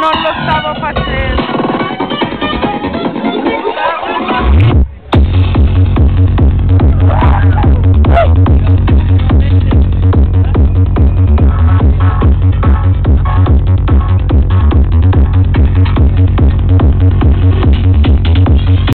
non lo stavo facendo